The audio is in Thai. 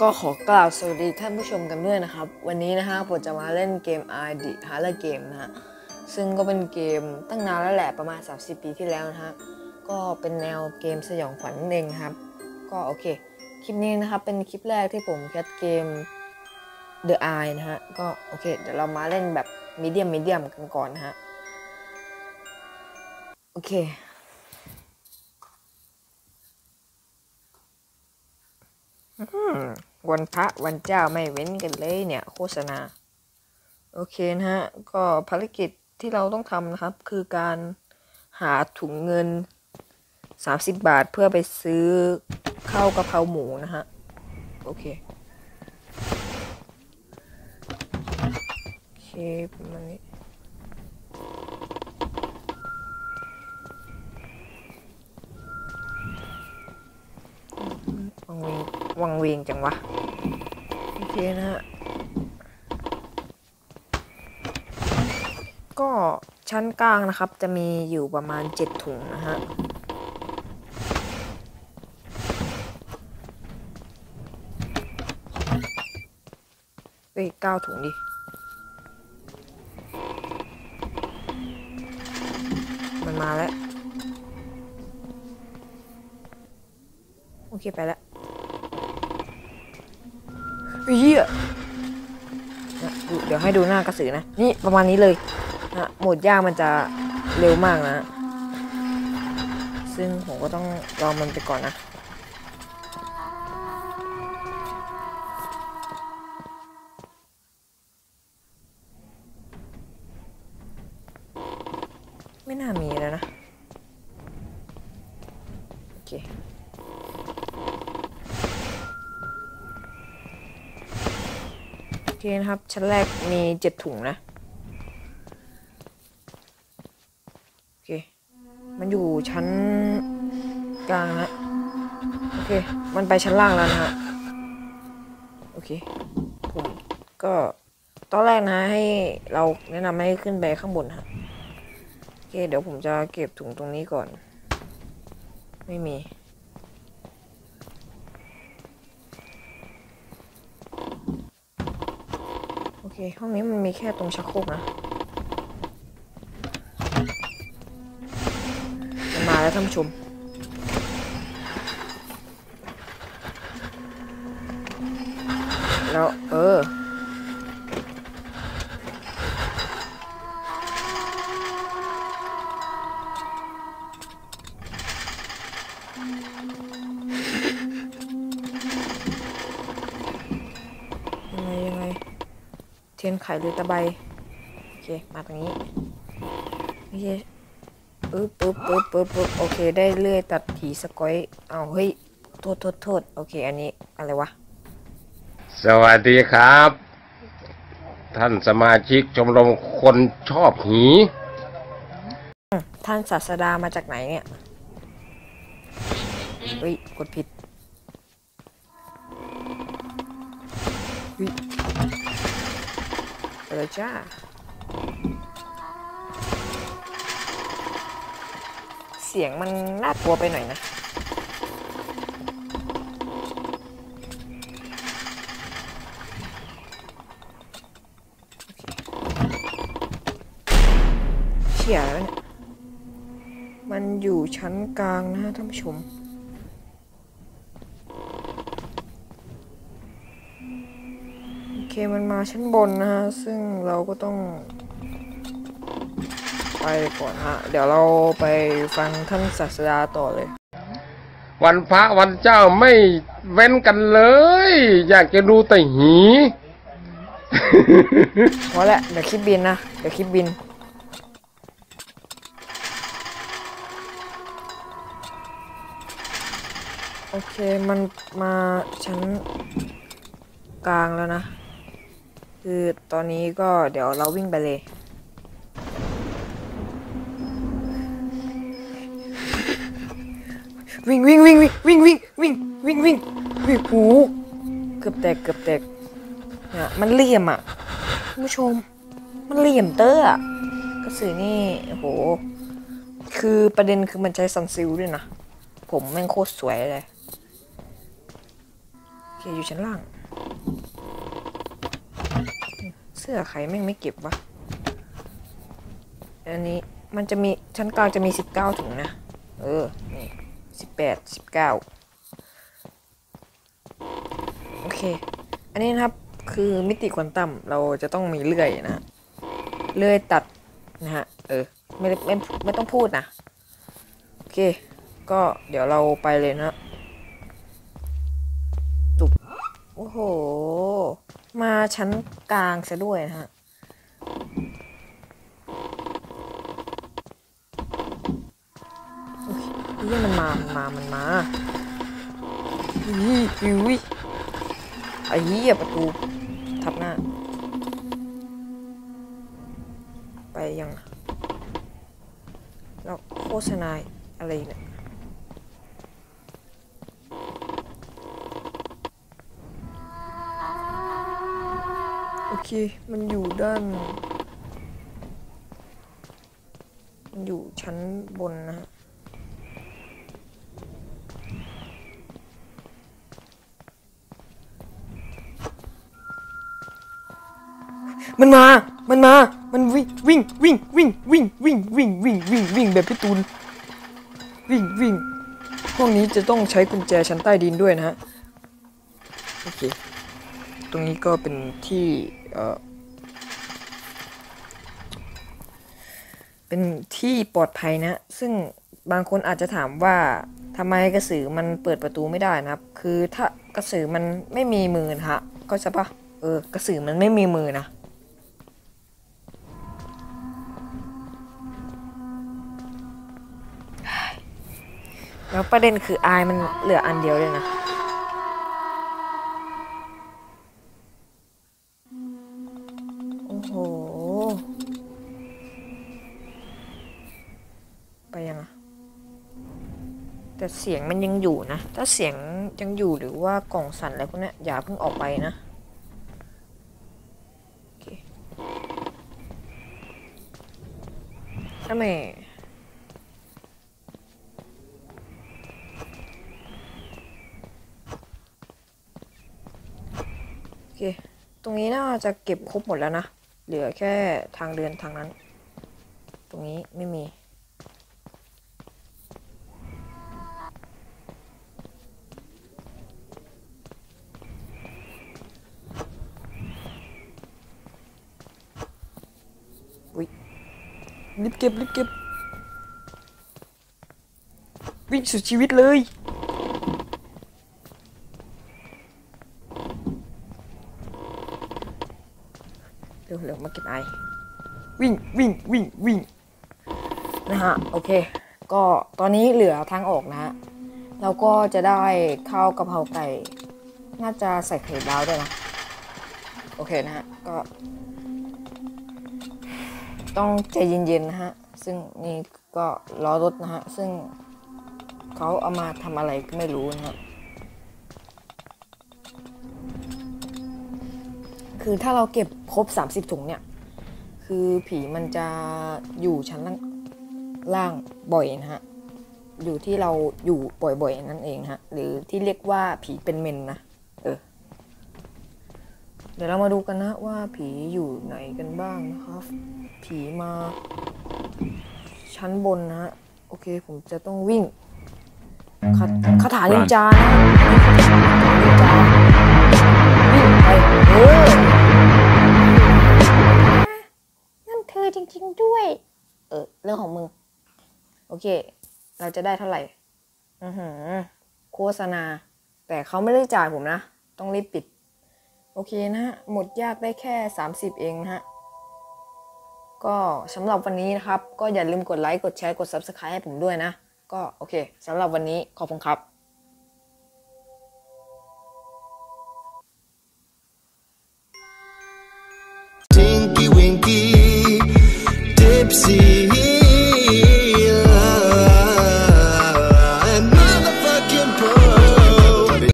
ก็ขอกล่าวสวัสดีท่านผู้ชมกันด้วยนะครับ วันนี้นะฮะผมจะมาเล่นเกม i d h a r Game นะฮะซึ่งก็เป็นเกมตั้งนานแล้วแหละประมาณ 30 ปีที่แล้วนะฮะก็เป็นแนวเกมสยองขวัญนั่นเองครับ ก็โอเค คลิปนี้นะครับเป็นคลิปแรกที่ผมแคสเกม The Eye นะฮะก็โอเค เดี๋ยวเรามาเล่นแบบมีเดียมมีเดียมกันก่อนนะฮะโอเค วันพระวันเจ้าไม่เว้นกันเลยเนี่ยโฆษณา โอเคนะฮะ ก็ภารกิจที่เราต้องทำนะครับ คือการหาถุงเงิน 30 บาทเพื่อไปซื้อข้าวกะเพราหมูนะฮะ โอเค โอเคประมาณนี้วังเวงวังเวงจังวะ เคนะฮะ ก็ชั้นกลางนะครับจะมีอยู่ประมาณ 7 ถุงนะฮะเอ้ยเก้าถุงดิมันมาแล้ว โอเค ไปแล้ว เฮียนะดูเดี๋ยวให้ดูหน้ากระสือนะ นี่ประมาณนี้เลยนะโหมดยากมันจะเร็วมากนะ ซึ่งผมก็ต้องรอมันไปก่อนนะไม่น่ามีแล้วนะ โอเค โอ เคนะครับ ชั้นแรกมีเจ็ดถุงนะโอเค มันอยู่ชั้นกลางนะโอเค มันไปชั้นล่างแล้วนะฮะโอเคผมก็ตอนแรกนะให้เราแนะนำให้ขึ้นไปข้างบนฮะโอเค เดี๋ยวผมจะเก็บถุงตรงนี้ก่อน ไม่มี โอ เค ห้องนี้มันมีแค่ตรงชักโครกนะมันมาแล้วท่านผู้ชมแล้วเออ ยังไงยังไง เทียนไขหรือตะไบโอเค มาตรงนี้โอเคปึ๊บปึ๊บปึ๊บปึ๊บปึ๊บโอเค ได้เลื่อยตัดผีสกอยเอาเฮ้ย โทษโทษโทษโอเค อันนี้ อะไรวะ สวัสดีครับ ท่านสมาชิกชมรมคนชอบหี ท่านศาสดามาจากไหนเนี่ย เฮ้ย กดผิด เฮ้ยไปเลยจ้าเสียงมันน่ากลัวไปหน่อยนะเชี่ยแล้วเนี่ยมันอยู่ชั้นกลางนะฮะท่านผู้ชม โอ เคมันมาชั้นบนนะฮะ ซึ่งเราก็ต้อง ไปก่อนฮะ เดี๋ยวเราไปฟังท่านศาสดาต่อเลย วันพระวันเจ้าไม่เว้นกันเลย อยากจะดูแต่หีพอแล้วเดี๋ยวคลิปบินนะ เดี๋ยวคลิปบินโอเค มันมาชั้นกลางแล้วนะ คือตอนนี้ก็เดี๋ยวเราวิ่งไปเลย วิ่งวิ่งวิ่งวิ่งวิ่งวิ่งวิ่งวิ่งวิ่งวิ่งโอ้เกือบแตกเกือบแตกเนี่ยมันเหลี่ยมอะผู้ชม มันเหลี่ยมเตอร์อะกระสือนี่โห คือประเด็นคือมันใช้ซันซิลด้วยนะ ผมแม่งโคตรสวยเลยโอเคอยู่ชั้นล่าง เสื้อใครแม่งไม่เก็บวะ อันนี้มันจะมีชั้นกลางจะมีสิบเก้าถุงนะ เออ นี่สิบแปดสิบเก้าโอเค อันนี้นะครับคือมิติควอนตัมเราจะต้องมีเลื่อยนะเลื่อยตัดนะฮะ เออ ไม่ได้ไม่ไม่ต้องพูดนะ โอเค ก็เดี๋ยวเราไปเลยนะตุบโอ้โห มาชั้นกลางซะด้วยนะฮะเฮ้ยมันมา มันมา มันมาอุ้ยอุ้ยไอ้เหี้ยประตู ทับหน้า ไปยังอะแล้วโฆษณาอะไรเนี่ย เค มันอยู่ด้าน มันอยู่ชั้นบนนะฮะมันมา มันมา มันวิ่งวิ่งวิ่งวิ่งวิ่งวิ่งวิ่งวิ่งวิ่งวิ่งแบบพี่ตูน วิ่งวิ่ง พวกนี้จะต้องใช้กุญแจชั้นใต้ดินด้วยนะฮะ โอเค ตรงนี้ก็เป็นที่ เออเป็นที่ปลอดภัยนะ ซึ่งบางคนอาจจะถามว่าทำไมกระสือมันเปิดประตูไม่ได้นะครับ คือถ้ากระสือมันไม่มีมือนะฮะก็ใช่ปะเออกระสือมันไม่มีมือนะแล้วประเด็นคืออายมันเหลืออันเดียวเลยนะ โอ้โห ไปยังอะแต่เสียงมันยังอยู่นะ ถ้าเสียงยังอยู่หรือว่ากล่องสั่นอะไรพวกนี้อย่าเพิ่งออกไปนะโอเคใช่ไหมโอเค ตรงนี้น่าจะเก็บครบหมดแล้วนะ เหลือแค่ทางเดินทางนั้น ตรงนี้ไม่มี อุ๊ยรีบเก็บรีบเก็บ วิ่งสุดชีวิตเลย เร็วเร็วมาเก็บไอวิ่งวิ่งวิ่งวิ่งนะฮะโอเค ก็ตอนนี้เหลือทางออกนะฮะเราก็จะได้ข้าวกะเพราไก่น่าจะใส่ไข่ดาวด้วยนะ โอเคนะฮะ ก็ ต้องใจเย็นๆนะฮะ ซึ่งนี่ก็ล้อรถนะฮะ ซึ่งเขาเอามาทำอะไรก็ไม่รู้นะฮะ คือถ้าเราเก็บครบ 30 ถุงเนี่ย คือผีมันจะอยู่ชั้นล่างางบ่อยนะฮะ อยู่ที่เราอยู่บ่อยๆนั่นเองฮะ หรือที่เรียกว่าผีเป็นเมนนะ เออ เดี๋ยวเรามาดูกันนะว่าผีอยู่ไหนกันบ้างนะครับ ผีมาชั้นบนนะฮะ โอเคผมจะต้องวิ่งคาคาถานินจานะฮ ริง ๆ ด้วย เออ เรื่องของมึง โอเค เราจะได้เท่าไหร่ อือหือ โฆษณา แต่เขาไม่ได้จ่ายผมนะ ต้องรีบปิด โอเคนะฮะ หมดยากได้แค่ 30 เองนะฮะ ก็สำหรับวันนี้นะครับ ก็อย่าลืมกดไลค์ กดแชร์ กด Subscribe ให้ผมด้วยนะ ก็โอเคสำหรับวันนี้ขอบคุณครับ